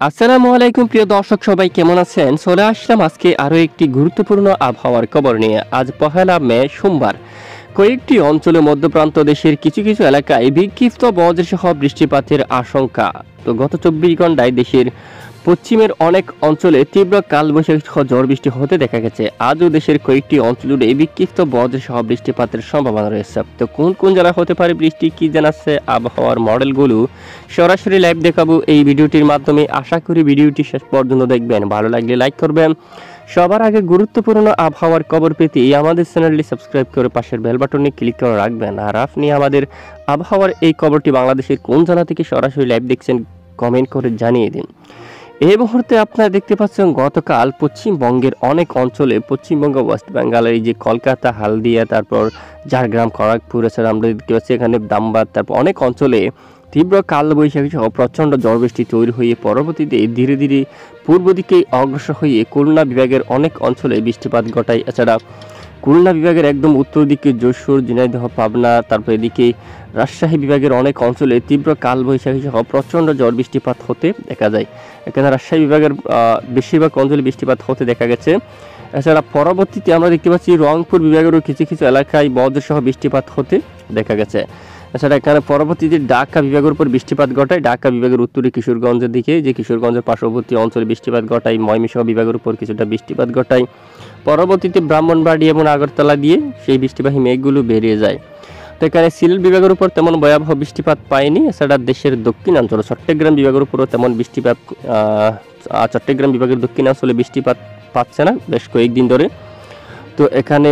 আসসালামু আলাইকুম, প্রিয় দর্শক, সবাই কেমন আছেন? চলে আসলাম আজকে আরও একটি গুরুত্বপূর্ণ আবহাওয়ার খবর নিয়ে। আজ পহেলা মে, সোমবার। কয়েকটি অঞ্চলে মধ্যপ্রান্ত দেশের কিছু কিছু এলাকায় বিক্ষিপ্ত বজ্রসহ বৃষ্টিপাতের আশঙ্কা। তো গত চব্বিশ ঘন্টায় দেশের পশ্চিমের অনেক অঞ্চলে তীব্র কালবৈশাখী সহ ঝড় বৃষ্টি হতে দেখা গেছে। আজও দেশের কয়েকটি অঞ্চল জুড়ে বিক্ষিপ্ত বজ্রসহ বৃষ্টিপাতের সম্ভাবনা রয়েছে। তো কোন কোন জেলা হতে পারে বৃষ্টি, কি জানাচ্ছে আবহাওয়ার মডেলগুলো? সরাসরি লাইভ দেখাবো এই ভিডিওটির মাধ্যমে। আশা করি ভিডিওটি শেষ পর্যন্ত দেখবেন। ভালো লাগলে লাইক করবেন। সবার আগে গুরুত্বপূর্ণ আবহাওয়ার খবর পেতে আমাদের চ্যানেলটি সাবস্ক্রাইব করে পাশের বেল বাটনে ক্লিক করে রাখবেন। আর আপনি আমাদের আবহাওয়ার এই খবরটি বাংলাদেশের কোন জেলা থেকে সরাসরি লাইভ দেখছেন কমেন্ট করে জানিয়ে দিন। এই মুহূর্তে আপনারা দেখতে পাচ্ছেন গতকাল পশ্চিমবঙ্গের অনেক অঞ্চলে পশ্চিমবঙ্গ, ওয়েস্ট বেঙ্গলের এই যে কলকাতা, হালদিয়া, তারপর ঝাড়গ্রাম, খড়গপুর, এছাড়া আমরা দেখতে পাচ্ছি এখানে দামবাদ, তারপর অনেক অঞ্চলে তীব্র কালবৈশাখী সহ প্রচণ্ড ঝড় বৃষ্টি তৈরি হয়ে পরবর্তীতে ধীরে ধীরে পূর্ব দিকে অগ্রসর হয়ে খুলনা বিভাগের অনেক অঞ্চলে বৃষ্টিপাত ঘটায়। এছাড়া খুলনা বিভাগের একদম উত্তর দিকে যশোর, ঝিনাইদহ, পাবনা, তারপর এদিকে রাজশাহী বিভাগের অনেক অঞ্চলে তীব্র কালবৈশাখী সহ প্রচণ্ড ঝড় বৃষ্টিপাত হতে দেখা যায়। এখানে রাজশাহী বিভাগের বেশিরভাগ অঞ্চলে বৃষ্টিপাত হতে দেখা গেছে। এছাড়া পরবর্তীতে আমরা দেখতে পাচ্ছি রংপুর বিভাগেরও কিছু কিছু এলাকায় বজ্রসহ বৃষ্টিপাত হতে দেখা গেছে। এছাড়া এখানে পরবর্তীতে ঢাকা বিভাগের উপর বৃষ্টিপাত ঘটায়। ঢাকা বিভাগের উত্তরে কিশোরগঞ্জের দিকে, যে কিশোরগঞ্জের পার্শ্ববর্তী অঞ্চলে বৃষ্টিপাত ঘটায় ময়মিসহ বিভাগের উপর কিছুটা বৃষ্টিপাত ঘটায়। পরবর্তীতে ব্রাহ্মণবাড়ি এবং আগরতলা দিয়ে সেই বৃষ্টিবাহী মেঘগুলো বেরিয়ে যায়। তো এখানে সিলেট বিভাগের উপর তেমন ভয়াবহ বৃষ্টিপাত পায়নি, এছাড়া দেশের দক্ষিণাঞ্চল, চট্টগ্রাম বিভাগের উপরও তেমন বৃষ্টিপাত চট্টগ্রাম বিভাগের দক্ষিণাঞ্চলে বৃষ্টিপাত পাচ্ছে না বেশ কয়েকদিন ধরে। তো এখানে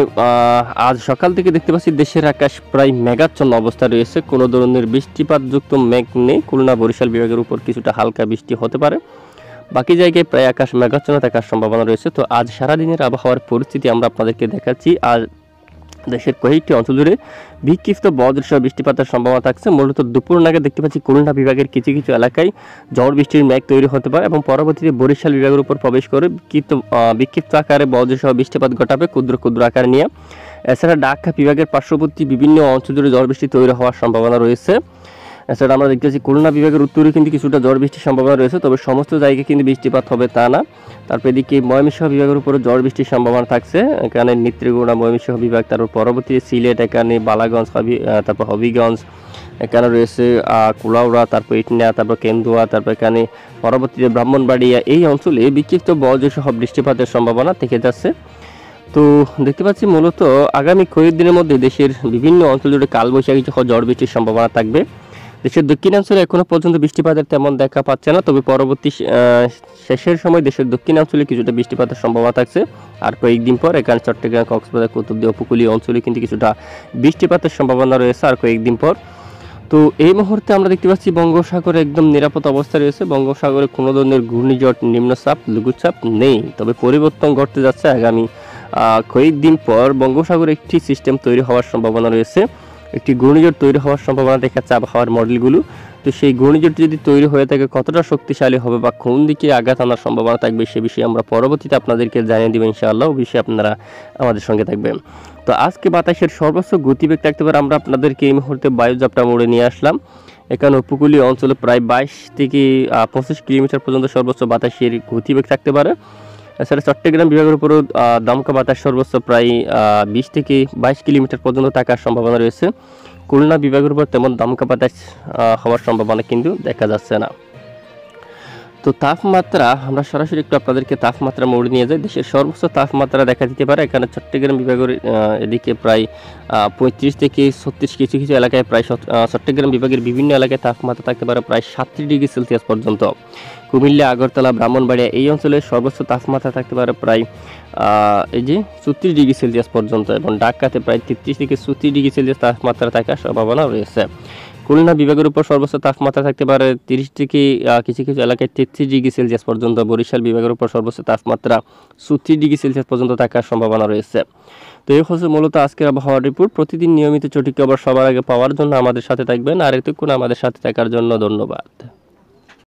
আজ সকাল থেকে দেখতে পাচ্ছি দেশের আকাশ প্রায় মেঘাচ্ছন্ন অবস্থা রয়েছে। কোনো ধরনের বৃষ্টিপাতযুক্ত মেঘ নেই। খুলনা বরিশাল বিভাগের উপর কিছুটা হালকা বৃষ্টি হতে পারে। বাকি জায়গায় প্রায় আকাশ মেঘাচ্ছন্ন থাকার সম্ভাবনা রয়েছে। তো আজ সারাদিনের আবহাওয়ার পরিস্থিতি আমরা আপনাদেরকে দেখাচ্ছি। আর দেশের কয়েকটি অঞ্চল জুড়ে বিক্ষিপ্ত বজ্রসহ বৃষ্টিপাতের সম্ভাবনা থাকছে। মূলত দুপুর নাগে দেখতে পাচ্ছি খুলনা বিভাগের কিছু কিছু এলাকায় ঝড় বৃষ্টির মেঘ তৈরি হতে পারে এবং পরবর্তীতে বরিশাল বিভাগের উপর প্রবেশ করে বিক্ষিপ্ত আকারে বজ্রসহ বৃষ্টিপাত ঘটাবে ক্ষুদ্র ক্ষুদ্র আকার নিয়ে। এছাড়া ডাক্কা বিভাগের পার্শ্ববর্তী বিভিন্ন অঞ্চল জুড়ে ঝড় বৃষ্টি তৈরি হওয়ার সম্ভাবনা রয়েছে। এছাড়া আমরা দেখতেছি খুলনা বিভাগের উত্তরে কিন্তু কিছুটা ঝড় বৃষ্টির সম্ভাবনা রয়েছে, তবে সমস্ত জায়গায় কিন্তু বৃষ্টিপাত হবে তা না। তারপর এদিকে ময়মনসিংহ বিভাগের উপরে ঝড় বৃষ্টির সম্ভাবনা থাকছে। এখানে নেত্রীগুড়া ময়মনসিংহ বিভাগ, তারপর পরবর্তী সিলেট, এখানে বালাগঞ্জ তারপর হবিগঞ্জ, এখানে রয়েছে কুলাউড়া, তারপর ইটনিয়া তারপর কেন্দুয়া, তারপর এখানে পরবর্তীতে ব্রাহ্মণবাড়িয়া, এই অঞ্চলে বিক্ষিপ্ত বজ্রসহ বৃষ্টিপাতের সম্ভাবনা থেকে যাচ্ছে। তো দেখতে পাচ্ছি মূলত আগামী কয়েকদিনের মধ্যে দেশের বিভিন্ন অঞ্চল জুড়ে কালবৈশাখী সহ ঝড় বৃষ্টির সম্ভাবনা থাকবে। দেশের দক্ষিণাঞ্চলে এখনও পর্যন্ত বৃষ্টিপাতের তেমন দেখা পাচ্ছে না, তবে পরবর্তী শেষের সময় দেশের দক্ষিণাঞ্চলে কিছুটা বৃষ্টিপাতের সম্ভাবনা থাকছে। আর কয়েকদিন পর এখানে চট্টগ্রাম, কক্সবাজার কুতুবদী উপকূলীয় অঞ্চলে কিন্তু কিছুটা বৃষ্টিপাতের সম্ভাবনা রয়েছে আর কয়েকদিন পর। তো এই মুহূর্তে আমরা দেখতে পাচ্ছি বঙ্গোপসাগরে একদম নিরাপদ অবস্থা রয়েছে। বঙ্গোপসাগরে কোনো ধরনের ঘূর্ণিঝড়, নিম্নচাপ, লঘুচাপ নেই, তবে পরিবর্তন ঘটতে যাচ্ছে আগামী কয়েকদিন পর বঙ্গোপসাগরে একটি সিস্টেম তৈরি হওয়ার সম্ভাবনা রয়েছে। একটি ঘূর্ণিঝড় তৈরি হওয়ার সম্ভাবনা দেখাচ্ছে আবহাওয়ার মডেলগুলো। তো সেই ঘূর্ণিঝড়টি যদি তৈরি হয়ে থাকে, কতটা শক্তিশালী হবে বা কোন দিকে আঘাত আনার সম্ভাবনা থাকবে সে বিষয়ে আমরা পরবর্তীতে আপনাদেরকে জানিয়ে দেবো ইনশাআল্লাহ বিষয়ে আপনারা আমাদের সঙ্গে থাকবেন। তো আজকে বাতাসের সর্বোচ্চ গতিবেগ থাকতে পারে, আমরা আপনাদেরকে এই মুহূর্তে বায়ুজাপটা মোড়ে নিয়ে আসলাম। এখানে উপকূলীয় অঞ্চলে প্রায় বাইশ থেকে পঁচিশ কিলোমিটার পর্যন্ত সর্বোচ্চ বাতাসের গতিবেগ থাকতে পারে। এছাড়া চট্টগ্রাম বিভাগের উপরও দমকা বাতাস সর্বোচ্চ প্রায় বিশ থেকে বাইশ কিলোমিটার পর্যন্ত থাকার সম্ভাবনা রয়েছে। খুলনা বিভাগের উপর তেমন দমকা বাতাস হওয়ার সম্ভাবনা কিন্তু দেখা যাচ্ছে না। তো তাপমাত্রা, আমরা সরাসরি একটু আপনাদেরকে তাপমাত্রা মোড়ে নিয়ে যাই। দেশের সর্বোচ্চ তাপমাত্রা দেখা দিতে পারে, এখানে চট্টগ্রাম বিভাগের এদিকে প্রায় পঁয়ত্রিশ থেকে ছত্রিশ কিছু কিছু এলাকায় প্রায় চট্টগ্রাম বিভাগের বিভিন্ন এলাকায় তাপমাত্রা থাকতে পারে প্রায় সাতত্রিশ ডিগ্রি সেলসিয়াস পর্যন্ত। কুমিল্লা, আগরতলা, ব্রাহ্মণবাড়িয়া এই অঞ্চলে সর্বোচ্চ তাপমাত্রা থাকতে পারে প্রায় এই যে চৌত্রিশ ডিগ্রি সেলসিয়াস পর্যন্ত এবং ঢাকাতে প্রায় তেত্রিশ থেকে চৌত্রিশ ডিগ্রি সেলসিয়াস তাপমাত্রা থাকার সম্ভাবনা রয়েছে। খুলনা বিভাগের উপর সর্বোচ্চ তাপমাত্রা থাকতে পারে তিরিশ থেকে কিছু কিছু এলাকায় তেত্রিশ ডিগ্রি সেলসিয়াস পর্যন্ত। বরিশাল বিভাগের উপর সর্বোচ্চ তাপমাত্রা ছত্রিশ ডিগ্রি সেলসিয়াস পর্যন্ত থাকার সম্ভাবনা রয়েছে। তো এই হচ্ছে মূলত আজকের আবহাওয়া রিপোর্ট। প্রতিদিন নিয়মিত চটি খবর সবার আগে পাওয়ার জন্য আমাদের সাথে থাকবেন। আর এতক্ষণ আমাদের সাথে থাকার জন্য ধন্যবাদ।